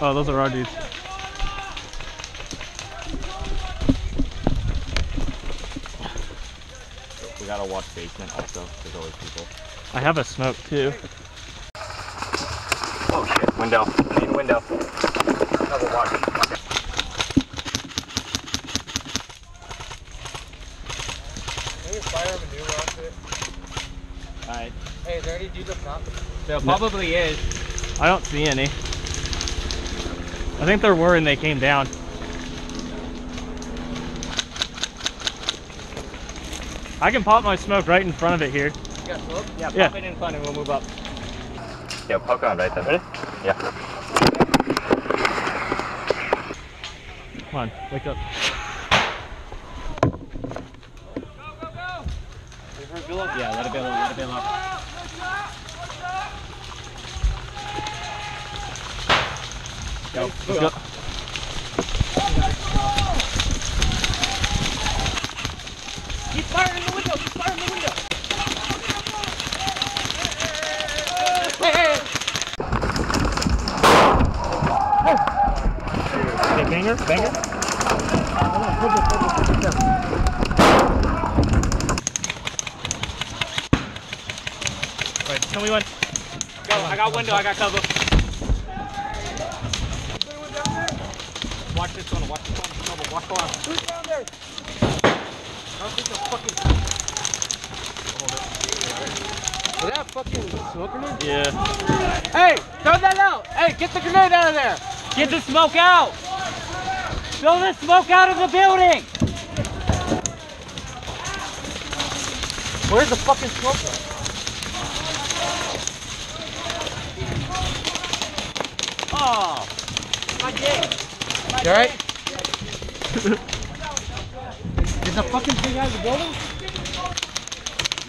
Oh, those are our dudes. We gotta watch basement also. There's always people. I have a smoke too. Oh shit. Window. I need a window. Double watch. Maybe fire a manure onto. Alright. Hey, is there any dudes up top? There probably is. I don't see any. I think there were and they came down. I can pop my smoke right in front of it here. You got smoke? Yeah, Yeah. pop it in front and we'll move up. Yeah, poke on right there. Ready? Yeah. Come on, wake up. Go, go, go! Yeah, let it be alone, let it be alone. Go. Let's go. Keep firing the window! Keep firing the window! Hey, banger, banger. Right, tell me when. Go, I got window, I got cover. Watch this one, watch this one. Trouble, watch one. Who's down there? Don't think the fucking... Is that a fucking smoke grenade? Yeah. Hey, throw that out! Hey, get the grenade out of there! Get the smoke out! Throw the smoke out of the building! Where's the fucking smoke at? Oh! My dick! You alright? Is the fucking thing out of the building?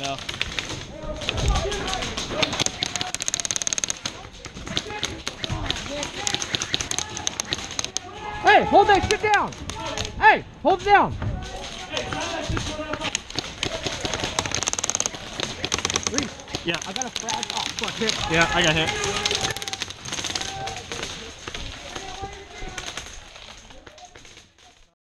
No. Hey, hold that shit down! Hey, hold it down! Yeah. I got a frag. Oh, fuck hit. Yeah, I got hit.